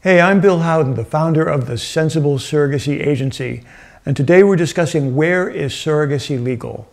Hey, I'm Bill Houghton, the founder of the Sensible Surrogacy Agency, and today we're discussing where is surrogacy legal?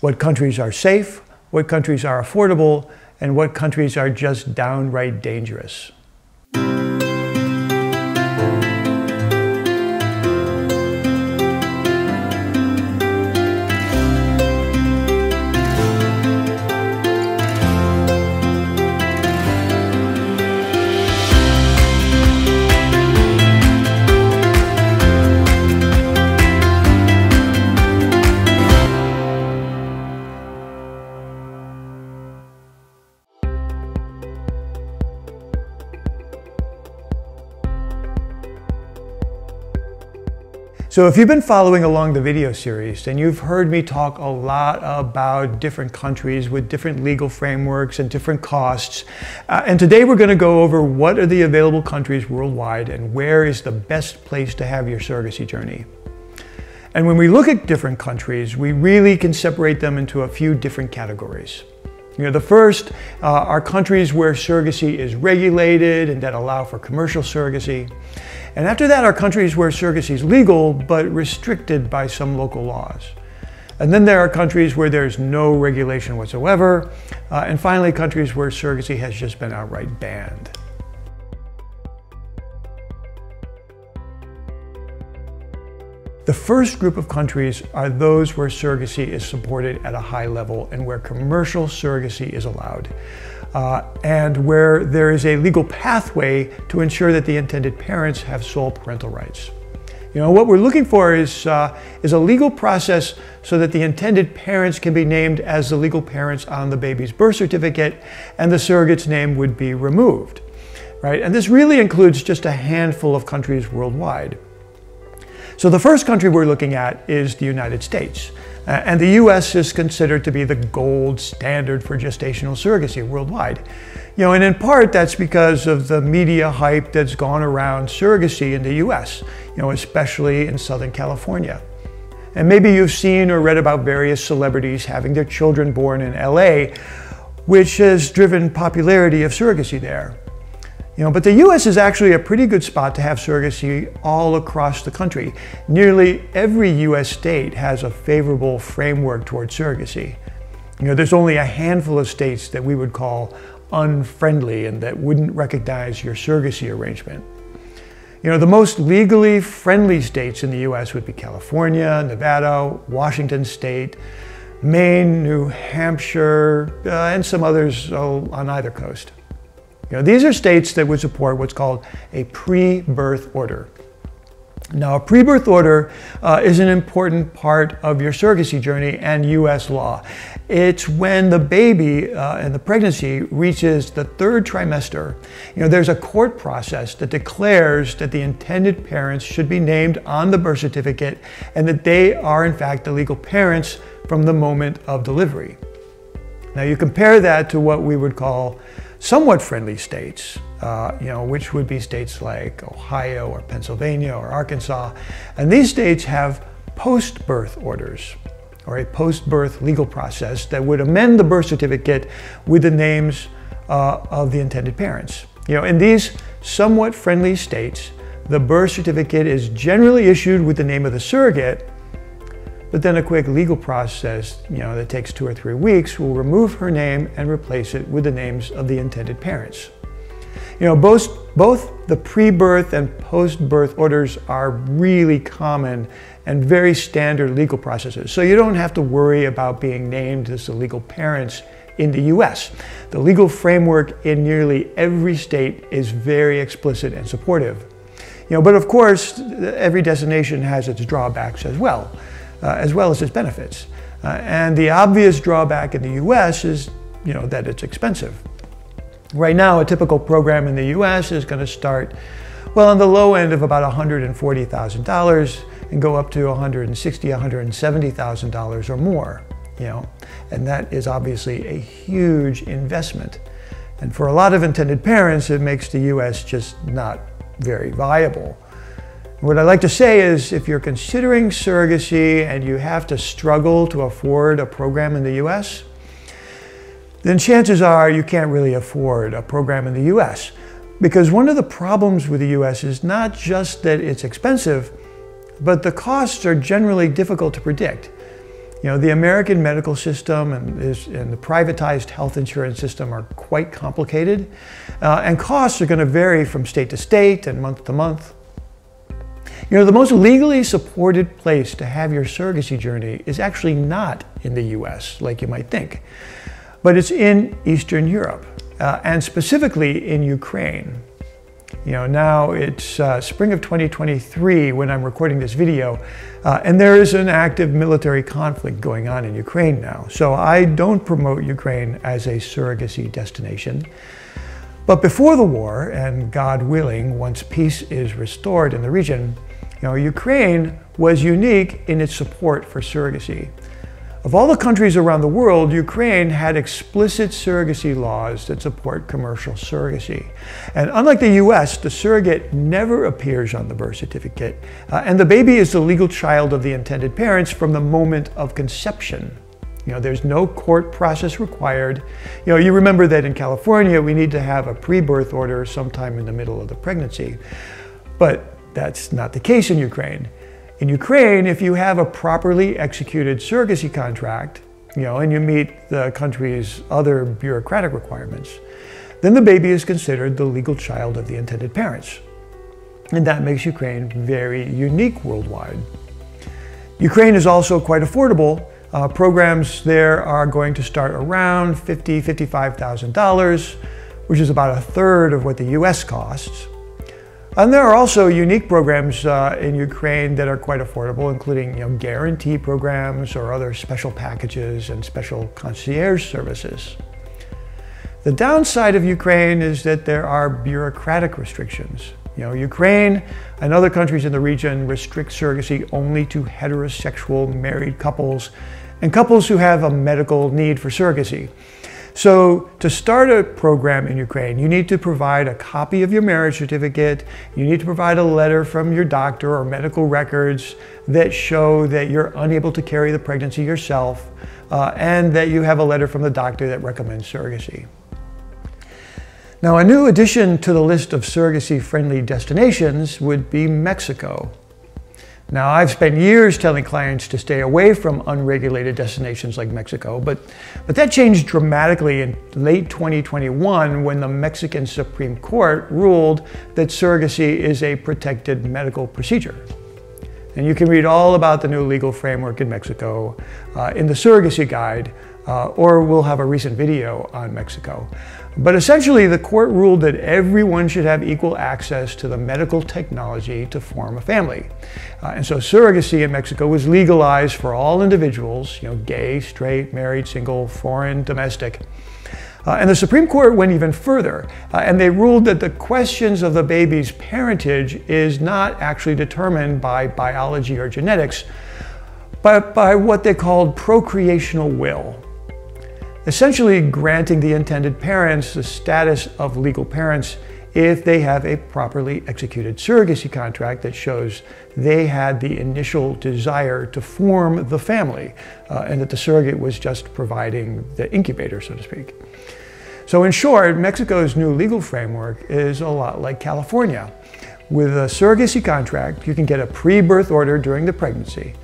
What countries are safe, what countries are affordable, and what countries are just downright dangerous. So if you've been following along the video series, then you've heard me talk a lot about different countries with different legal frameworks and different costs. Uh, and today we're going to go over what are the available countries worldwide and where is the best place to have your surrogacy journey. And when we look at different countries, we really can separate them into a few different categories. You know, the first uh, are countries where surrogacy is regulated and that allow for commercial surrogacy. And after that are countries where surrogacy is legal but restricted by some local laws. And then there are countries where there's no regulation whatsoever. Uh, and finally, countries where surrogacy has just been outright banned. The first group of countries are those where surrogacy is supported at a high level and where commercial surrogacy is allowed uh, and where there is a legal pathway to ensure that the intended parents have sole parental rights. You know, what we're looking for is, uh, is a legal process so that the intended parents can be named as the legal parents on the baby's birth certificate and the surrogate's name would be removed, right? And this really includes just a handful of countries worldwide. So the first country we're looking at is the United States. Uh, and the US is considered to be the gold standard for gestational surrogacy worldwide. You know, and in part that's because of the media hype that's gone around surrogacy in the US, you know, especially in Southern California. And maybe you've seen or read about various celebrities having their children born in LA, which has driven popularity of surrogacy there. You know, but the US is actually a pretty good spot to have surrogacy all across the country. Nearly every US state has a favorable framework towards surrogacy. You know, there's only a handful of states that we would call unfriendly and that wouldn't recognize your surrogacy arrangement. You know, the most legally friendly states in the US would be California, Nevada, Washington State, Maine, New Hampshire, uh, and some others oh, on either coast. You know, these are states that would support what's called a pre-birth order. Now, a pre-birth order uh, is an important part of your surrogacy journey and U.S. law. It's when the baby uh, and the pregnancy reaches the third trimester. You know, there's a court process that declares that the intended parents should be named on the birth certificate and that they are, in fact, the legal parents from the moment of delivery. Now, you compare that to what we would call somewhat friendly states, uh, you know, which would be states like Ohio or Pennsylvania or Arkansas. And these states have post-birth orders or a post-birth legal process that would amend the birth certificate with the names uh, of the intended parents. You know, in these somewhat friendly states, the birth certificate is generally issued with the name of the surrogate but then a quick legal process, you know, that takes two or three weeks will remove her name and replace it with the names of the intended parents. You know, both, both the pre-birth and post-birth orders are really common and very standard legal processes. So you don't have to worry about being named as the legal parents in the US. The legal framework in nearly every state is very explicit and supportive. You know, but of course, every destination has its drawbacks as well as well as its benefits. Uh, and the obvious drawback in the US is you know, that it's expensive. Right now, a typical program in the US is going to start, well, on the low end of about $140,000 and go up to $160,000, $170,000 or more, you know, and that is obviously a huge investment. And for a lot of intended parents, it makes the US just not very viable. What I'd like to say is if you're considering surrogacy and you have to struggle to afford a program in the US, then chances are you can't really afford a program in the US. Because one of the problems with the US is not just that it's expensive, but the costs are generally difficult to predict. You know, the American medical system and, is, and the privatized health insurance system are quite complicated, uh, and costs are going to vary from state to state and month to month. You know, the most legally supported place to have your surrogacy journey is actually not in the US, like you might think, but it's in Eastern Europe, uh, and specifically in Ukraine. You know, now it's uh, spring of 2023 when I'm recording this video, uh, and there is an active military conflict going on in Ukraine now. So I don't promote Ukraine as a surrogacy destination. But before the war, and God willing, once peace is restored in the region, you know, Ukraine was unique in its support for surrogacy. Of all the countries around the world, Ukraine had explicit surrogacy laws that support commercial surrogacy. And unlike the US, the surrogate never appears on the birth certificate, uh, and the baby is the legal child of the intended parents from the moment of conception. You know, there's no court process required. You know, you remember that in California, we need to have a pre-birth order sometime in the middle of the pregnancy. But that's not the case in Ukraine. In Ukraine, if you have a properly executed surrogacy contract, you know, and you meet the country's other bureaucratic requirements, then the baby is considered the legal child of the intended parents. And that makes Ukraine very unique worldwide. Ukraine is also quite affordable. Uh, programs there are going to start around $50,000, $55,000, which is about a third of what the US costs. And there are also unique programs uh, in Ukraine that are quite affordable, including you know, guarantee programs or other special packages and special concierge services. The downside of Ukraine is that there are bureaucratic restrictions. You know, Ukraine and other countries in the region restrict surrogacy only to heterosexual married couples and couples who have a medical need for surrogacy. So to start a program in Ukraine, you need to provide a copy of your marriage certificate. You need to provide a letter from your doctor or medical records that show that you're unable to carry the pregnancy yourself uh, and that you have a letter from the doctor that recommends surrogacy. Now, a new addition to the list of surrogacy-friendly destinations would be Mexico. Now, I've spent years telling clients to stay away from unregulated destinations like Mexico, but, but that changed dramatically in late 2021 when the Mexican Supreme Court ruled that surrogacy is a protected medical procedure. And you can read all about the new legal framework in Mexico uh, in the Surrogacy Guide, uh, or we'll have a recent video on Mexico. But essentially, the court ruled that everyone should have equal access to the medical technology to form a family. Uh, and so surrogacy in Mexico was legalized for all individuals, you know, gay, straight, married, single, foreign, domestic. Uh, and the Supreme Court went even further, uh, and they ruled that the questions of the baby's parentage is not actually determined by biology or genetics, but by what they called procreational will essentially granting the intended parents the status of legal parents if they have a properly executed surrogacy contract that shows they had the initial desire to form the family uh, and that the surrogate was just providing the incubator, so to speak. So in short, Mexico's new legal framework is a lot like California. With a surrogacy contract, you can get a pre-birth order during the pregnancy,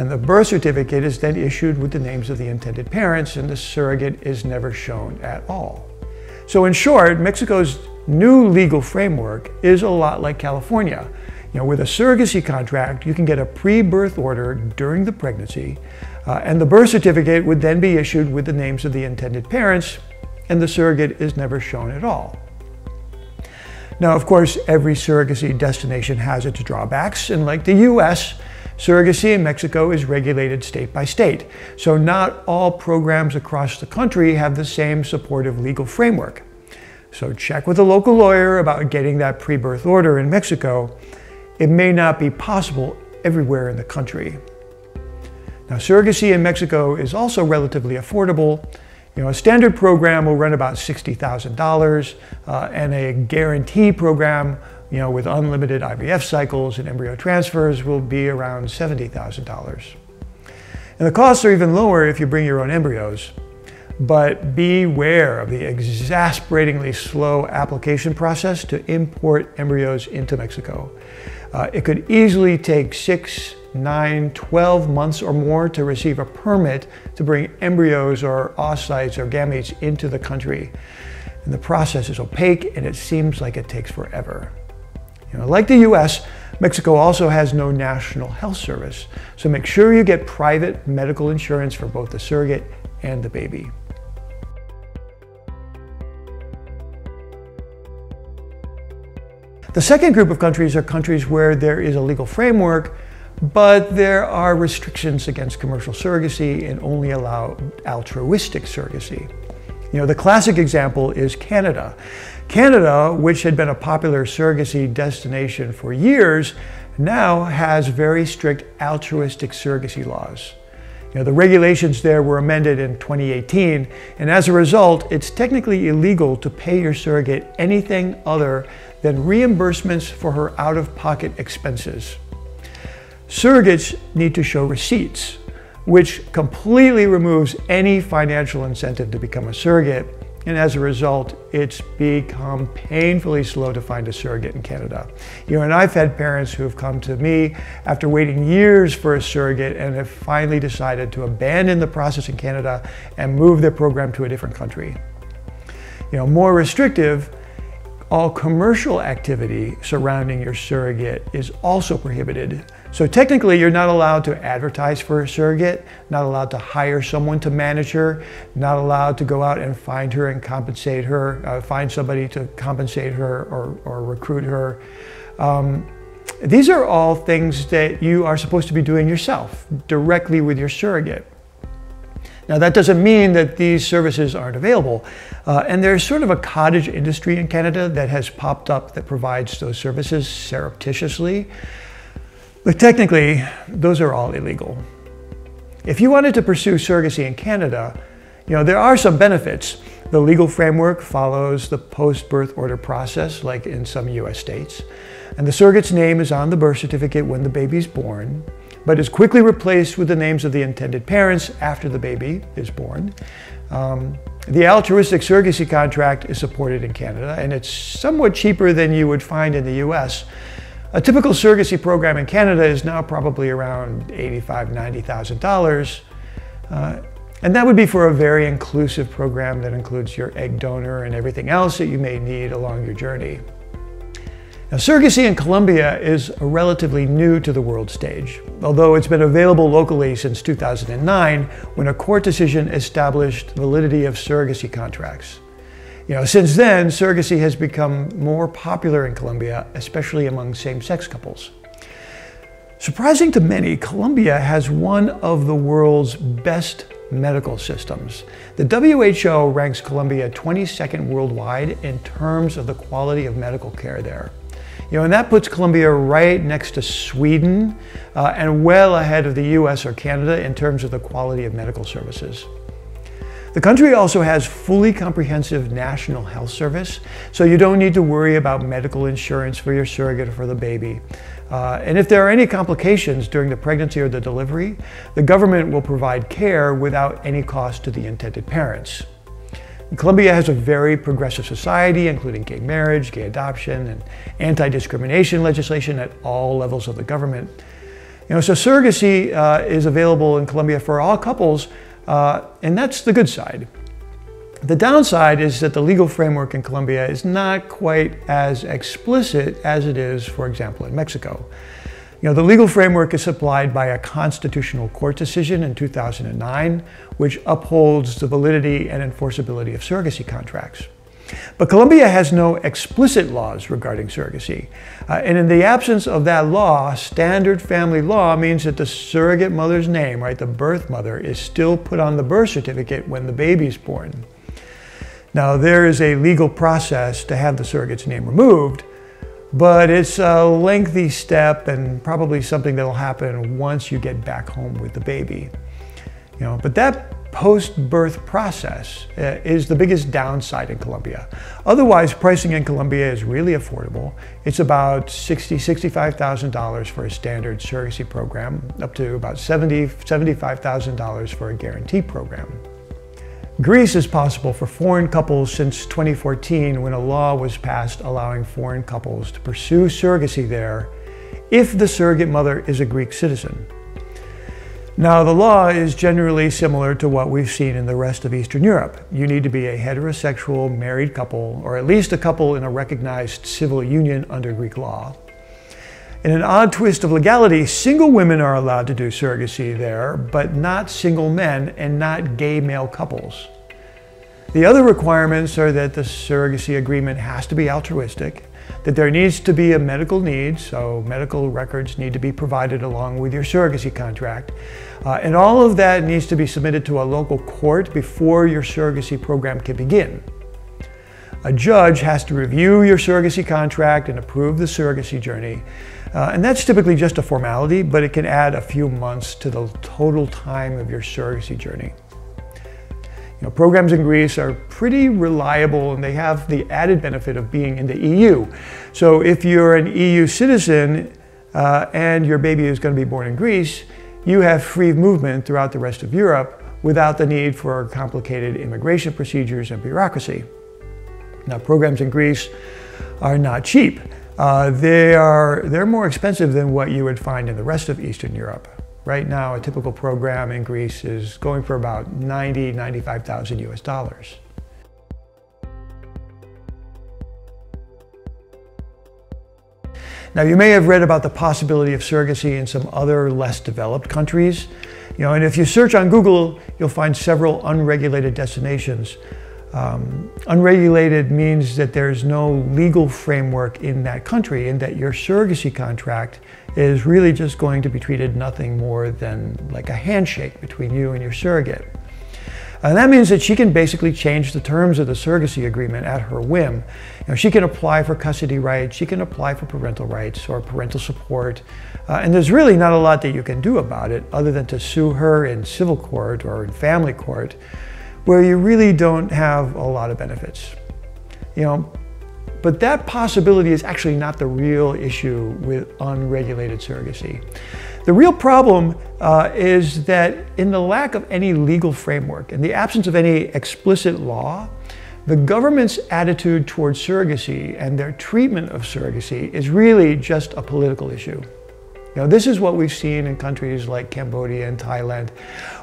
and the birth certificate is then issued with the names of the intended parents and the surrogate is never shown at all. So in short, Mexico's new legal framework is a lot like California. You know, with a surrogacy contract, you can get a pre-birth order during the pregnancy, uh, and the birth certificate would then be issued with the names of the intended parents, and the surrogate is never shown at all. Now, of course, every surrogacy destination has its drawbacks, and like the US, Surrogacy in Mexico is regulated state by state, so not all programs across the country have the same supportive legal framework. So check with a local lawyer about getting that pre-birth order in Mexico. It may not be possible everywhere in the country. Now, surrogacy in Mexico is also relatively affordable. You know, a standard program will run about $60,000, uh, and a guarantee program you know, with unlimited IVF cycles and embryo transfers will be around $70,000. And the costs are even lower if you bring your own embryos. but beware of the exasperatingly slow application process to import embryos into Mexico. Uh, it could easily take six, nine, 12 months or more to receive a permit to bring embryos or oocytes or gametes into the country. And the process is opaque and it seems like it takes forever. You know, like the US, Mexico also has no national health service, so make sure you get private medical insurance for both the surrogate and the baby. The second group of countries are countries where there is a legal framework, but there are restrictions against commercial surrogacy and only allow altruistic surrogacy. You know, the classic example is Canada. Canada, which had been a popular surrogacy destination for years, now has very strict altruistic surrogacy laws. You know, the regulations there were amended in 2018, and as a result, it's technically illegal to pay your surrogate anything other than reimbursements for her out-of-pocket expenses. Surrogates need to show receipts, which completely removes any financial incentive to become a surrogate and as a result, it's become painfully slow to find a surrogate in Canada. You know, and I've had parents who have come to me after waiting years for a surrogate and have finally decided to abandon the process in Canada and move their program to a different country. You know, more restrictive, all commercial activity surrounding your surrogate is also prohibited so technically you're not allowed to advertise for a surrogate, not allowed to hire someone to manage her, not allowed to go out and find her and compensate her, uh, find somebody to compensate her or, or recruit her. Um, these are all things that you are supposed to be doing yourself, directly with your surrogate. Now that doesn't mean that these services aren't available. Uh, and there's sort of a cottage industry in Canada that has popped up that provides those services surreptitiously. But technically, those are all illegal. If you wanted to pursue surrogacy in Canada, you know, there are some benefits. The legal framework follows the post-birth order process, like in some US states. And the surrogate's name is on the birth certificate when the baby's born, but is quickly replaced with the names of the intended parents after the baby is born. Um, the altruistic surrogacy contract is supported in Canada, and it's somewhat cheaper than you would find in the US. A typical surrogacy program in Canada is now probably around $85,000, $90,000. Uh, and that would be for a very inclusive program that includes your egg donor and everything else that you may need along your journey. Now, surrogacy in Colombia is a relatively new to the world stage, although it's been available locally since 2009 when a court decision established validity of surrogacy contracts. You know, since then, surrogacy has become more popular in Colombia, especially among same-sex couples. Surprising to many, Colombia has one of the world's best medical systems. The WHO ranks Colombia 22nd worldwide in terms of the quality of medical care there. You know, and that puts Colombia right next to Sweden uh, and well ahead of the US or Canada in terms of the quality of medical services. The country also has fully comprehensive national health service, so you don't need to worry about medical insurance for your surrogate or for the baby. Uh, and if there are any complications during the pregnancy or the delivery, the government will provide care without any cost to the intended parents. Colombia has a very progressive society, including gay marriage, gay adoption, and anti-discrimination legislation at all levels of the government. You know, so surrogacy uh, is available in Colombia for all couples uh, and that's the good side. The downside is that the legal framework in Colombia is not quite as explicit as it is, for example, in Mexico. You know, the legal framework is supplied by a constitutional court decision in 2009, which upholds the validity and enforceability of surrogacy contracts. But Colombia has no explicit laws regarding surrogacy. Uh, and in the absence of that law, standard family law means that the surrogate mother's name, right, the birth mother, is still put on the birth certificate when the baby is born. Now, there is a legal process to have the surrogate's name removed, but it's a lengthy step and probably something that'll happen once you get back home with the baby. You know, but that post-birth process uh, is the biggest downside in Colombia. Otherwise, pricing in Colombia is really affordable. It's about $60,000, $65,000 for a standard surrogacy program, up to about $70,000, $75,000 for a guarantee program. Greece is possible for foreign couples since 2014 when a law was passed allowing foreign couples to pursue surrogacy there if the surrogate mother is a Greek citizen. Now, the law is generally similar to what we've seen in the rest of Eastern Europe. You need to be a heterosexual married couple, or at least a couple in a recognized civil union under Greek law. In an odd twist of legality, single women are allowed to do surrogacy there, but not single men and not gay male couples. The other requirements are that the surrogacy agreement has to be altruistic, that there needs to be a medical need, so medical records need to be provided along with your surrogacy contract. Uh, and all of that needs to be submitted to a local court before your surrogacy program can begin. A judge has to review your surrogacy contract and approve the surrogacy journey. Uh, and that's typically just a formality, but it can add a few months to the total time of your surrogacy journey. You know, programs in Greece are pretty reliable and they have the added benefit of being in the EU. So if you're an EU citizen uh, and your baby is going to be born in Greece, you have free movement throughout the rest of Europe without the need for complicated immigration procedures and bureaucracy. Now, programs in Greece are not cheap. Uh, they are, they're more expensive than what you would find in the rest of Eastern Europe. Right now, a typical program in Greece is going for about 90, 95,000 US dollars. Now, you may have read about the possibility of surrogacy in some other less developed countries. You know, and if you search on Google, you'll find several unregulated destinations um, unregulated means that there's no legal framework in that country and that your surrogacy contract is really just going to be treated nothing more than like a handshake between you and your surrogate. And that means that she can basically change the terms of the surrogacy agreement at her whim. You know, she can apply for custody rights, she can apply for parental rights or parental support, uh, and there's really not a lot that you can do about it other than to sue her in civil court or in family court where you really don't have a lot of benefits. You know, but that possibility is actually not the real issue with unregulated surrogacy. The real problem uh, is that in the lack of any legal framework, in the absence of any explicit law, the government's attitude towards surrogacy and their treatment of surrogacy is really just a political issue. You know, this is what we've seen in countries like Cambodia and Thailand,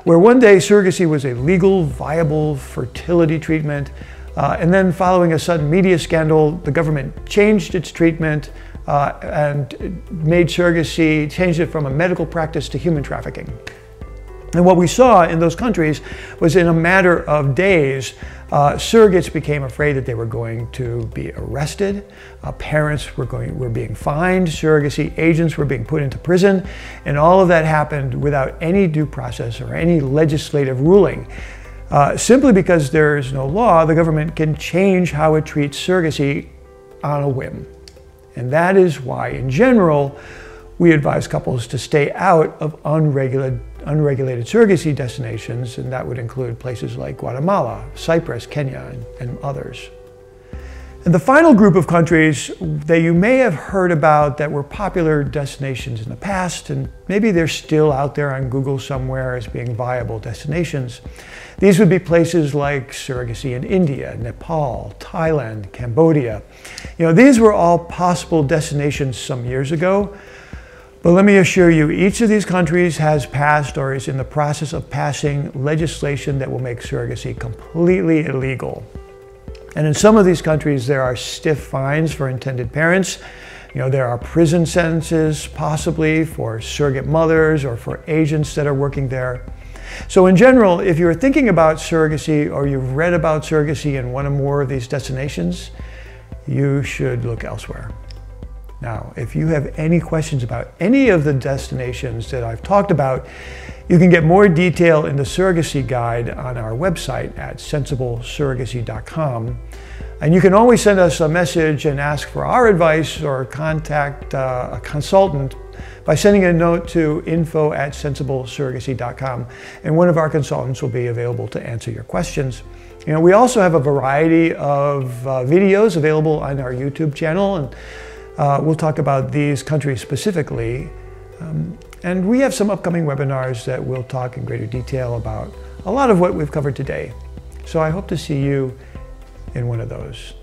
where one day surrogacy was a legal, viable fertility treatment, uh, and then following a sudden media scandal, the government changed its treatment uh, and made surrogacy, changed it from a medical practice to human trafficking. And what we saw in those countries was in a matter of days, uh, surrogates became afraid that they were going to be arrested. Uh, parents were, going, were being fined. Surrogacy agents were being put into prison. And all of that happened without any due process or any legislative ruling. Uh, simply because there is no law, the government can change how it treats surrogacy on a whim. And that is why, in general, we advise couples to stay out of unregulated, unregulated surrogacy destinations, and that would include places like Guatemala, Cyprus, Kenya, and, and others. And the final group of countries that you may have heard about that were popular destinations in the past, and maybe they're still out there on Google somewhere as being viable destinations. These would be places like surrogacy in India, Nepal, Thailand, Cambodia. You know, these were all possible destinations some years ago, but let me assure you, each of these countries has passed or is in the process of passing legislation that will make surrogacy completely illegal. And in some of these countries, there are stiff fines for intended parents. You know, there are prison sentences, possibly for surrogate mothers or for agents that are working there. So in general, if you're thinking about surrogacy or you've read about surrogacy in one or more of these destinations, you should look elsewhere. Now, if you have any questions about any of the destinations that I've talked about, you can get more detail in the surrogacy guide on our website at sensiblesurrogacy.com. And you can always send us a message and ask for our advice or contact uh, a consultant by sending a note to info at sensiblesurrogacy.com. And one of our consultants will be available to answer your questions. You know, we also have a variety of uh, videos available on our YouTube channel. and uh, we'll talk about these countries specifically. Um, and we have some upcoming webinars that will talk in greater detail about a lot of what we've covered today. So I hope to see you in one of those.